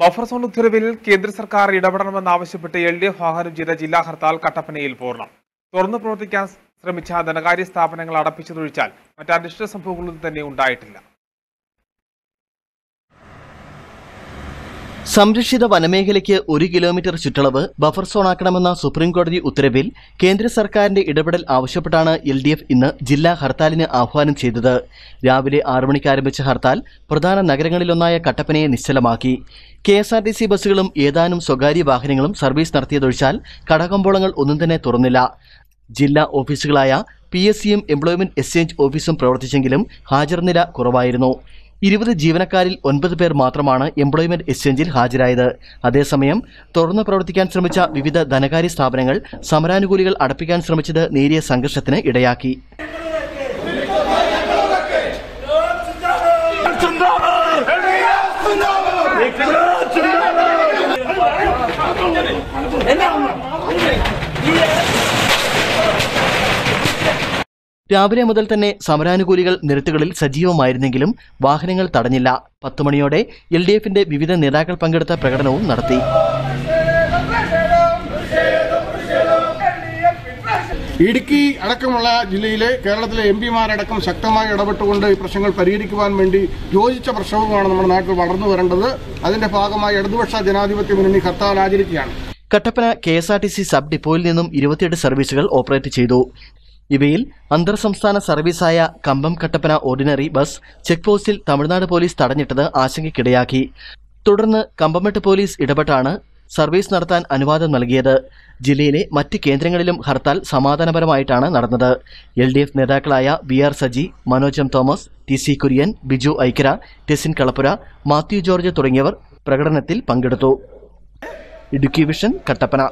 Buffer zone ഉത്തരവിൽ കേന്ദ്ര സർക്കാർ ഇടപെടണമെന്നാവശ്യപ്പെട്ട് എൽ ഡി എഫ് ആഹ്വാനം ചെയ്ത ജില്ലാ ഹർത്താൽ കട്ടപ്പനയിൽ പൂർണം. തുറന്നു പ്രവർത്തിക്കാൻ ശ്രമിച്ച ധനകാര്യ സ്ഥാപനങ്ങൾ അടപ്പിച്ചതൊഴിച്ചാൽ മറ്റനിഷ്ട സംഭവങ്ങളൊന്നും തന്നെ ഉണ്ടായിട്ടില്ല. സംരക്ഷിത വനമേഖലയ്ക്ക് ഒരു കിലോമീറ്റർ ചുറ്റളവ് ബഫർ സോണാക്കണമെന്ന സുപ്രീംകോടതി ഉത്തരവിൽ കേന്ദ്ര സർക്കാരിന്റെ ഇടപെടൽ ആവശ്യപ്പെട്ടാണ് എൽ ഡി എഫ് ഇന്ന് ജില്ലാ ഹർത്താലിന് ആഹ്വാനം ചെയ്തത്. രാവിലെ ആറു മണിക്ക് ആരംഭിച്ച ഹർത്താൽ പ്രധാന നഗരങ്ങളിലൊന്നായ കട്ടപ്പനയെ നിശ്ചലമാക്കി. K S R T C ബസ്സുകളും ഏതാനും സ്വകാര്യ വാഹനങ്ങളും സർവീസ് നടത്തിയതൊഴിച്ചാൽ കടകമ്പോളങ്ങൾ ഒന്നും തന്നെ തുറന്നില്ല. ജില്ലാ ഓഫീസുകളായ പി എസ് സിയും എംപ്ലോയ്മെന്റ് എക്സ്ചേഞ്ച് ഓഫീസും പ്രവർത്തിച്ചെങ്കിലും ഹാജർ നില കുറവായിരുന്നു. ഇരുപത് ജീവനക്കാരിൽ ഒൻപത് പേർ മാത്രമാണ് എംപ്ലോയ്മെന്റ് എക്സ്ചേഞ്ചിൽ ഹാജരായത്. അതേസമയം തുറന്നു പ്രവർത്തിക്കാൻ ശ്രമിച്ച വിവിധ ധനകാര്യ സ്ഥാപനങ്ങൾ സമരാനുകൂലികൾ അടപ്പിക്കാൻ ശ്രമിച്ചത് നേരിയ സംഘർഷത്തിന് ഇടയാക്കി. രാവിലെ മുതൽ തന്നെ സമരാനുകൂലികൾ നിരത്തുകളിൽ സജീവമായിരുന്നെങ്കിലും വാഹനങ്ങൾ തടഞ്ഞില്ല. പത്ത് മണിയോടെ എൽ ഡി എഫിന്റെ വിവിധ നേതാക്കൾ പങ്കെടുത്ത പ്രകടനവും നടത്തി. ഇടുക്കി അടക്കമുള്ള ജില്ലയിലെ കേരളത്തിലെ എം പിമാരടക്കം ശക്തമായി ഇടപെട്ടുകൊണ്ട് ഈ പ്രശ്നങ്ങൾ പരിഹരിക്കുവാൻ വേണ്ടി യോജിച്ച പ്രശ്നവുമാണ് നമ്മുടെ നാട്ടിൽ വളർന്നു വരേണ്ടത്. അതിന്റെ ഭാഗമായി ഇടതുപക്ഷ ജനാധിപത്യ മുന്നണി hartal ആചരിക്കുകയാണ്. Kattappana K S R T C sub ഡിപ്പോയിൽ നിന്നും ഇരുപത്തിയെട്ട് സർവീസുകൾ ഓപ്പറേറ്റ് ചെയ്തു. ഇവയിൽ അന്തർ സംസ്ഥാന സർവീസായ Kambam Kattappana ordinary bus check പോസ്റ്റിൽ തമിഴ്നാട് പോലീസ് തടഞ്ഞിട്ടത് ആശങ്കയ്ക്കിടയാക്കി. തുടർന്ന് കമ്പമെട്ട് പോലീസ് ഇടപെട്ടാണ് സർവീസ് നടത്താൻ അനുവാദം നൽകിയത്. ജില്ലയിലെ മറ്റ് കേന്ദ്രങ്ങളിലും ഹർത്താൽ സമാധാനപരമായിട്ടാണ് നടന്നത്. എൽ ഡി എഫ് നേതാക്കളായ V R Saji Manoj M Thomas T C Kurian Biju Aikkara Tesin Kalappura Mathew George തുടങ്ങിയവർ പ്രകടനത്തിൽ പങ്കെടുത്തു. ഇടുക്കി വിഷൻ കട്ടപ്പന.